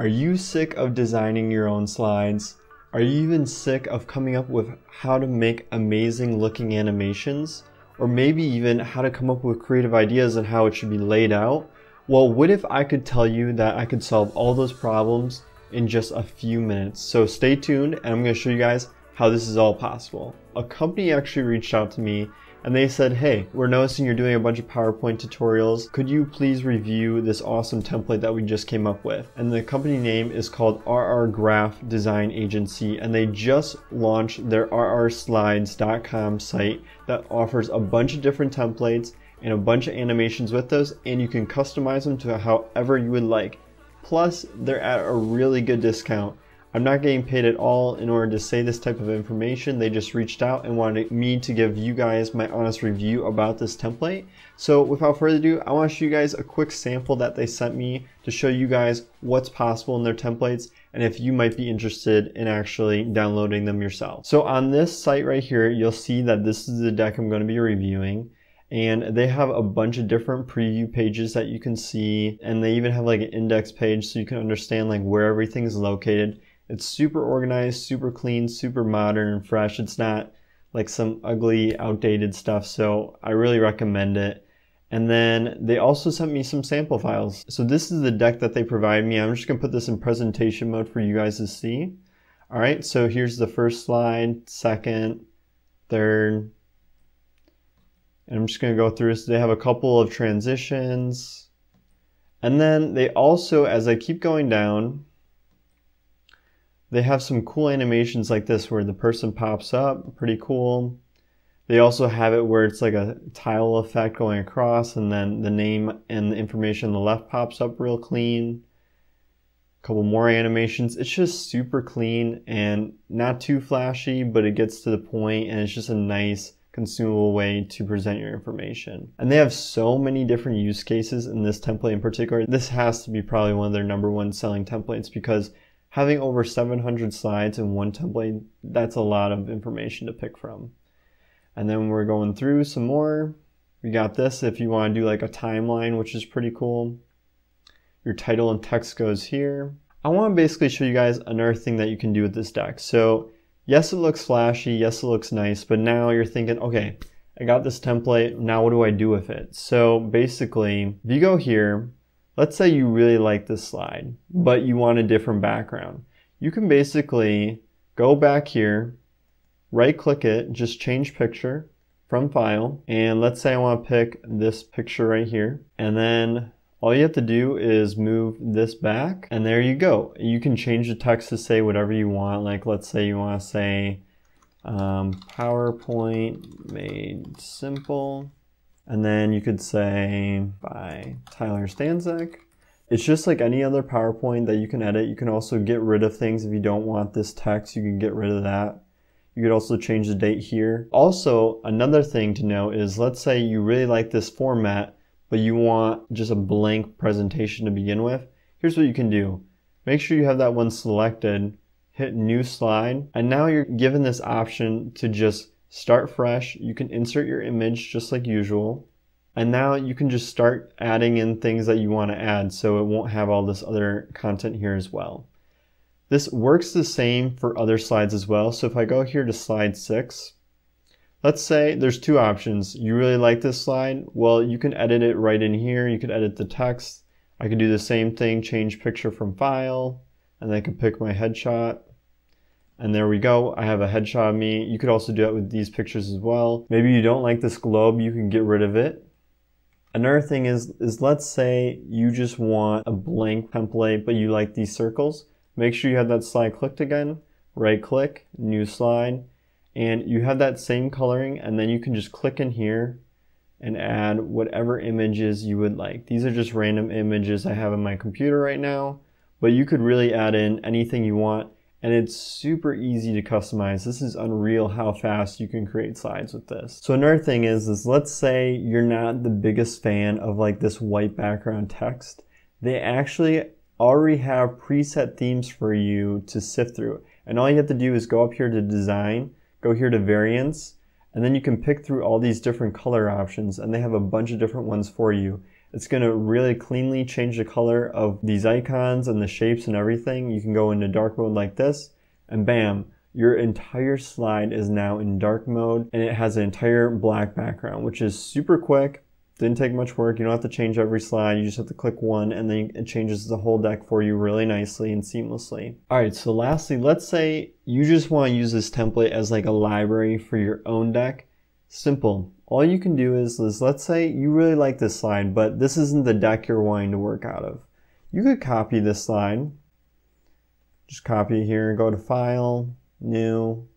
Are you sick of designing your own slides? Are you even sick of coming up with how to make amazing looking animations? Or maybe even how to come up with creative ideas on how it should be laid out? Well, what if I could tell you that I could solve all those problems in just a few minutes? So stay tuned and I'm going to show you guys how this is all possible. A company actually reached out to me and they said, hey, we're noticing you're doing a bunch of PowerPoint tutorials. Could you please review this awesome template that we just came up with? And the company name is called RR Graph Design Agency, and they just launched their rrslides.com site that offers a bunch of different templates and a bunch of animations with those, and you can customize them to however you would like. Plus, they're at a really good discount. I'm not getting paid at all in order to say this type of information. They just reached out and wanted me to give you guys my honest review about this template. So without further ado, I want to show you guys a quick sample that they sent me to show you guys what's possible in their templates and if you might be interested in actually downloading them yourself. So on this site right here, you'll see that this is the deck I'm going to be reviewing and they have a bunch of different preview pages that you can see and they even have like an index page so you can understand like where everything is located it's super organized, super clean, super modern and fresh. It's not like some ugly, outdated stuff. So I really recommend it. And then they also sent me some sample files. So this is the deck that they provide me. I'm just gonna put this in presentation mode for you guys to see. All right, so here's the first slide, second, third. And I'm just gonna go through this. They have a couple of transitions. And then they also, as I keep going down, they have some cool animations like this where the person pops up, pretty cool. They also have it where it's like a tile effect going across and then the name and the information on the left pops up real clean. A couple more animations. It's just super clean and not too flashy, but it gets to the point and it's just a nice consumable way to present your information. And they have so many different use cases in this template in particular. This has to be probably one of their number one selling templates because having over 700 slides in one template, that's a lot of information to pick from. And then we're going through some more. We got this if you want to do like a timeline, which is pretty cool. Your title and text goes here. I want to basically show you guys another thing that you can do with this deck. So yes, it looks flashy. Yes, it looks nice. But now you're thinking, okay, I got this template. Now what do I do with it? So basically, if you go here, Let's say you really like this slide, but you want a different background. You can basically go back here, right click it, just change picture from file. And let's say I want to pick this picture right here. And then all you have to do is move this back and there you go. You can change the text to say whatever you want. Like let's say you want to say um, PowerPoint made simple. And then you could say by Tyler Stanczak. It's just like any other PowerPoint that you can edit. You can also get rid of things if you don't want this text, you can get rid of that. You could also change the date here. Also, another thing to know is let's say you really like this format, but you want just a blank presentation to begin with. Here's what you can do. Make sure you have that one selected, hit new slide, and now you're given this option to just start fresh. You can insert your image just like usual. And now you can just start adding in things that you want to add so it won't have all this other content here as well. This works the same for other slides as well. So if I go here to slide six, let's say there's two options. You really like this slide. Well, you can edit it right in here. You could edit the text. I could do the same thing, change picture from file, and I could pick my headshot. And there we go. I have a headshot of me. You could also do it with these pictures as well. Maybe you don't like this globe. You can get rid of it. Another thing is, is let's say you just want a blank template, but you like these circles. Make sure you have that slide clicked again. Right click, new slide. And you have that same coloring and then you can just click in here and add whatever images you would like. These are just random images I have in my computer right now, but you could really add in anything you want and it's super easy to customize. This is unreal how fast you can create slides with this. So another thing is, is let's say you're not the biggest fan of like this white background text. They actually already have preset themes for you to sift through. And all you have to do is go up here to design, go here to variants, and then you can pick through all these different color options and they have a bunch of different ones for you. It's going to really cleanly change the color of these icons and the shapes and everything. You can go into dark mode like this and bam, your entire slide is now in dark mode and it has an entire black background, which is super quick. Didn't take much work. You don't have to change every slide. You just have to click one and then it changes the whole deck for you really nicely and seamlessly. All right, so lastly, let's say you just want to use this template as like a library for your own deck. Simple. All you can do is, is let's say you really like this slide, but this isn't the deck you're wanting to work out of. You could copy this slide. Just copy it here, go to File, New,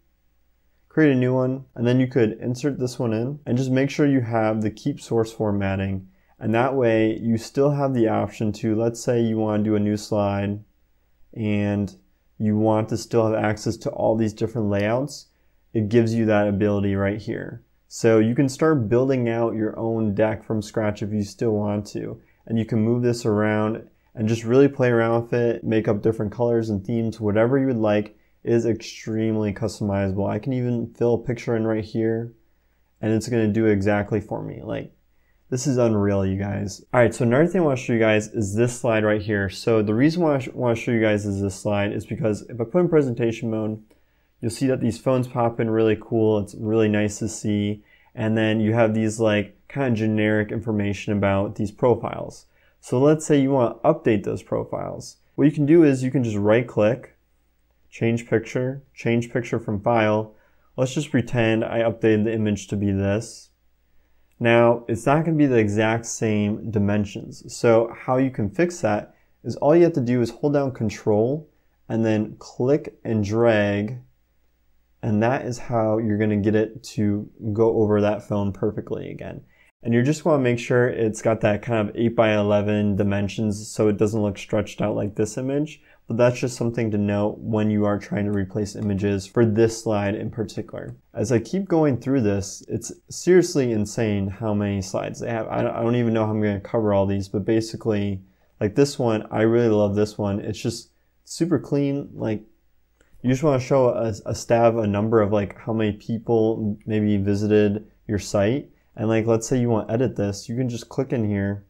create a new one, and then you could insert this one in and just make sure you have the keep source formatting. And that way you still have the option to, let's say you want to do a new slide and you want to still have access to all these different layouts. It gives you that ability right here. So you can start building out your own deck from scratch if you still want to. And you can move this around and just really play around with it, make up different colors and themes, whatever you would like is extremely customizable. I can even fill a picture in right here and it's going to do exactly for me. Like this is unreal, you guys. All right, so another thing I want to show you guys is this slide right here. So the reason why I want to show you guys is this slide is because if I put in presentation mode, you'll see that these phones pop in really cool. It's really nice to see. And then you have these like kind of generic information about these profiles. So let's say you want to update those profiles. What you can do is you can just right click change picture, change picture from file. Let's just pretend I updated the image to be this. Now, it's not going to be the exact same dimensions. So how you can fix that is all you have to do is hold down control and then click and drag. And that is how you're going to get it to go over that phone perfectly again. And you just want to make sure it's got that kind of 8 by 11 dimensions so it doesn't look stretched out like this image but that's just something to note when you are trying to replace images for this slide in particular. As I keep going through this, it's seriously insane how many slides they have. I don't even know how I'm going to cover all these, but basically, like this one, I really love this one. It's just super clean. Like, you just want to show a, a stab, a number of like how many people maybe visited your site. And like, let's say you want to edit this, you can just click in here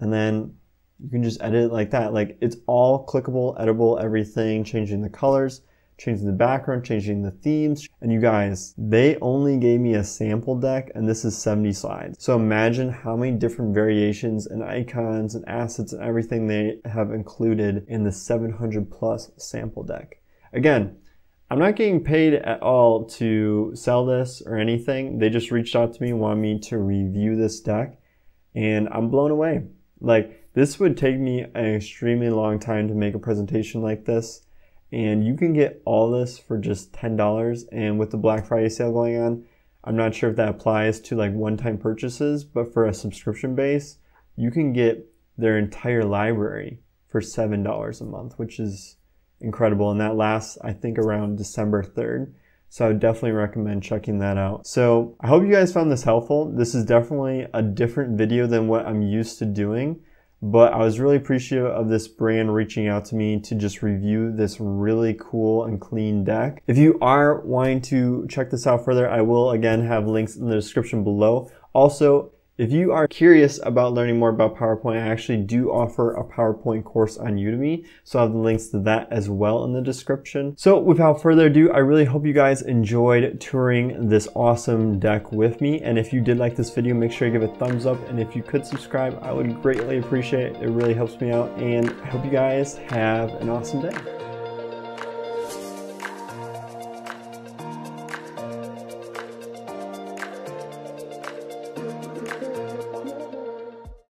and then you can just edit it like that. Like it's all clickable, editable, everything, changing the colors, changing the background, changing the themes. And you guys, they only gave me a sample deck and this is 70 slides. So imagine how many different variations and icons and assets and everything they have included in the 700 plus sample deck. Again, I'm not getting paid at all to sell this or anything. They just reached out to me, and wanted me to review this deck and I'm blown away. Like this would take me an extremely long time to make a presentation like this. And you can get all this for just $10. And with the Black Friday sale going on, I'm not sure if that applies to like one-time purchases, but for a subscription base, you can get their entire library for $7 a month, which is incredible. And that lasts, I think, around December 3rd. So I would definitely recommend checking that out. So I hope you guys found this helpful. This is definitely a different video than what I'm used to doing but I was really appreciative of this brand reaching out to me to just review this really cool and clean deck. If you are wanting to check this out further, I will again have links in the description below. Also, if you are curious about learning more about PowerPoint, I actually do offer a PowerPoint course on Udemy, so I have the links to that as well in the description. So without further ado, I really hope you guys enjoyed touring this awesome deck with me, and if you did like this video, make sure you give it a thumbs up, and if you could subscribe, I would greatly appreciate it. It really helps me out, and I hope you guys have an awesome day.